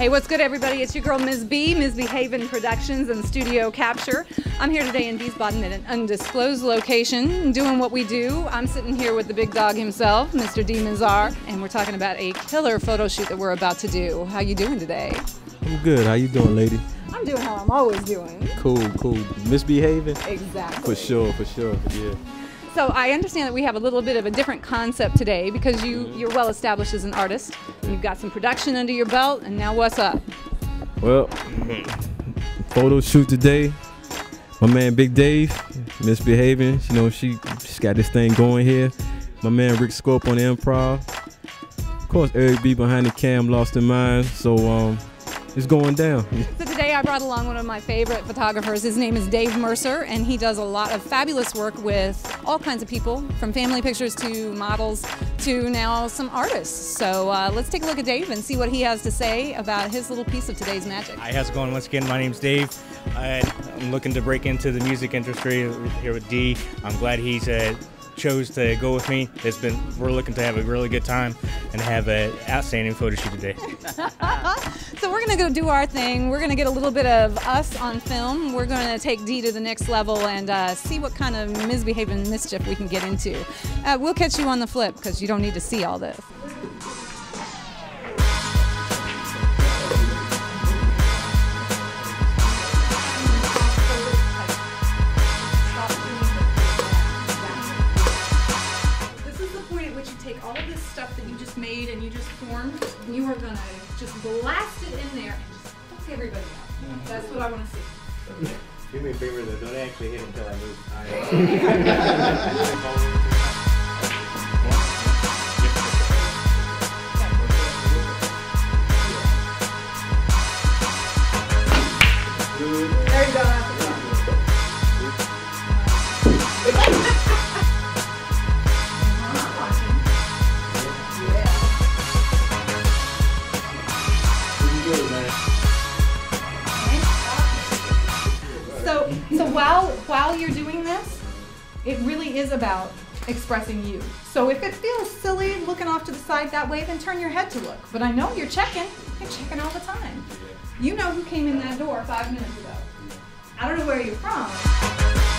Hey, what's good, everybody? It's your girl, Ms. B, Miz B Havin Productions and Studio Capture. I'm here today in Wiesbaden at an undisclosed location doing what we do. I'm sitting here with the big dog himself, Mr. Deeminzar, and we're talking about a killer photo shoot that we're about to do. How you doing today? I'm good. How you doing, lady? I'm doing how I'm always doing. Cool, cool. Misbehaving? Exactly. For sure, for sure, yeah. So I understand that we have a little bit of a different concept today because you Mm-hmm. you're well established as an artist. You've got some production under your belt, and now what's up? Well, photo shoot today. My man Big Dave, misbehaving. You know, she she's got this thing going here. My man Rick Scope on the improv. Of course, Eric B behind the cam, lost in mind. So um, it's going down. So today I brought along one of my favorite photographers. His name is Dave Mercer, and he does a lot of fabulous work with all kinds of people, from family pictures to models to now some artists. So uh, let's take a look at Dave and see what he has to say about his little piece of today's magic. Hi, how's it going? Once again, my name's Dave. Uh, I'm looking to break into the music industry here with D. I'm glad he's uh, chose to go with me. It's been we're looking to have a really good time and have an outstanding photo shoot today. So we're gonna go do our thing. We're gonna get a little bit of us on film. We're gonna take D to the next level and uh, see what kind of misbehaving mischief we can get into. Uh, we'll catch you on the flip because you don't need to see all this. This is the point at which you take all of this stuff that you just made and you just formed, and you are gonna just blast it in there and just fuck everybody up. Mm-hmm. That's what I want to see. Do me a favor though, don't actually hit until I move. you're doing this, it really is about expressing you. So if it feels silly looking off to the side that way, then turn your head to look. But I know you're checking. You're checking all the time. You know who came in that door five minutes ago. I don't know where you're from.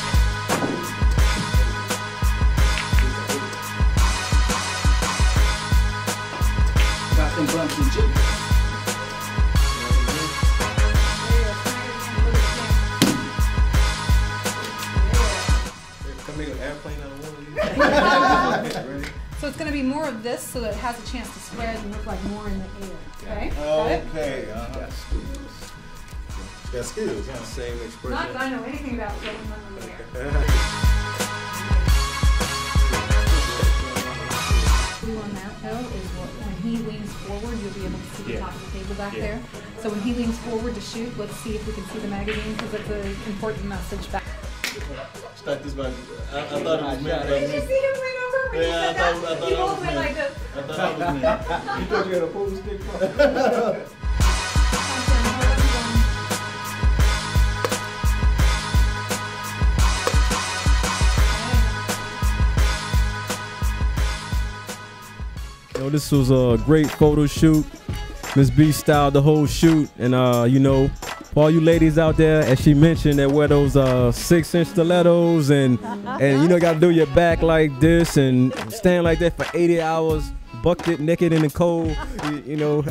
So it's going to be more of this so that it has a chance to spread and look like more in the air. Okay? Got it? Okay, uh-huh. Got skills, huh? Same Not that I know anything about floating money in the air. Blue on that though is what when he leans forward, you'll be able to see the top of the table back Yeah. there. So when he leans forward to shoot, let's see if we can see the magazine because it's an important message back. Start this by, I, I thought it was meant by Did you me. see him lean over when Yeah, I thought- I thought You that was me. like this. I thought that was me. You thought you had a pool stick from? You know, this was a great photo shoot. Miss B styled the whole shoot, and uh, you know, for all you ladies out there, as she mentioned, that wear those uh six-inch stilettos and and you know, got to do your back like this and stand like that for 80 hours, bucket naked in the cold. You, you know,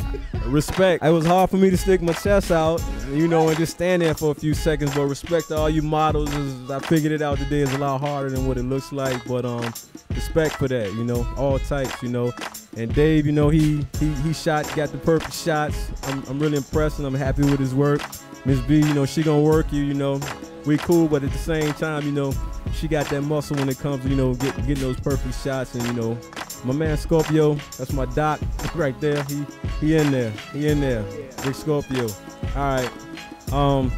respect. It was hard for me to stick my chest out, you know, and just stand there for a few seconds. But respect to all you models. Is, I figured it out today is a lot harder than what it looks like, but um, respect for that. You know, all types. You know. And Dave, you know, he he he shot, got the perfect shots. I'm, I'm really impressed and I'm happy with his work. Miss B, you know, she gonna work you, you know. We cool, but at the same time, you know, she got that muscle when it comes to, you know, get, getting those perfect shots. And, you know, my man Skorpaeo, that's my doc right there. He he in there. He in there. Big Skorpaeo. All right. Um,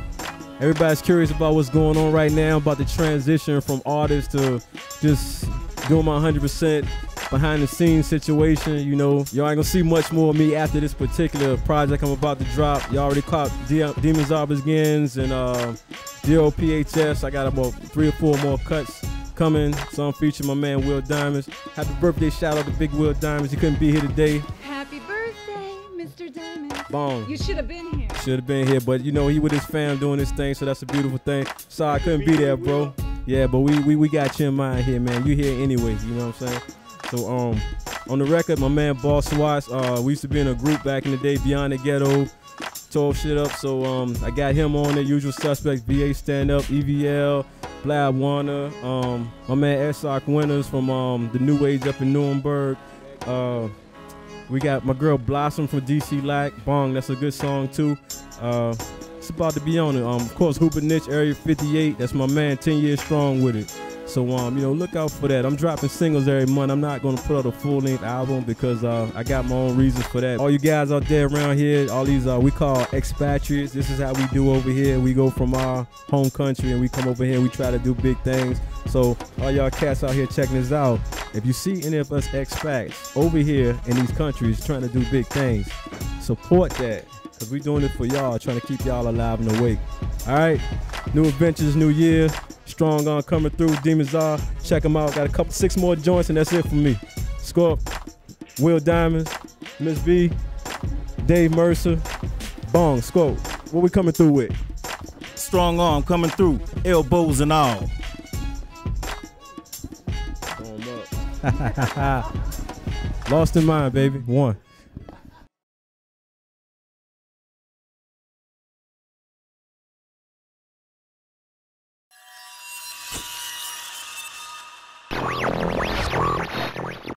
everybody's curious about what's going on right now, about the transition from artist to just doing my 100% behind the scenes situation. You know, y'all ain't gonna see much more of me after this particular project I'm about to drop. Y'all already caught D- Deeminzar Begins and uh, DOPHS. I got about three or four more cuts coming. Some feature my man Will Dymonz. Happy birthday shout out to Big Will Dymonz. He couldn't be here today. Happy birthday, Mr. Diamond. Bong. You should have been here. Should have been here, but you know he with his fam doing his thing, so that's a beautiful thing. Sorry I couldn't be there, bro. Yeah, but we we, we got you in mind here, man. You here anyway, you know what I'm saying? So um, on the record, my man Boss Watts, uh, we used to be in a group back in the day, Beyond the Ghetto, tore shit up. So um, I got him on the usual suspects, VA Stand Up, EVL, Blab Warner, um, my man Essock Winners from um the New Age up in Nuremberg. Uh, we got my girl Blossom from DC Lack. Bong, that's a good song too. Uh, it's about to be on it. Um, of course, Hooper Niche Area 58. That's my man, 10 years strong with it. So um, you know, look out for that. I'm dropping singles every month. I'm not gonna put out a full length album because uh, I got my own reasons for that. All you guys out there around here, all these uh, we call expatriates. This is how we do over here. We go from our home country and we come over here. We try to do big things. So all y'all cats out here checking this out. If you see any of us expats over here in these countries trying to do big things, support that. Cause we doing it for y'all, trying to keep y'all alive and awake. All right, new adventures, new year. Strong on coming through. Deeminzar. Check them out. Got a couple, six more joints, and that's it for me. Scorp, Will Dymonz, Miss B, Dave Mercer, Bong, Scope. What we coming through with? Strong arm coming through, elbows and all. Lost in mind, baby. One.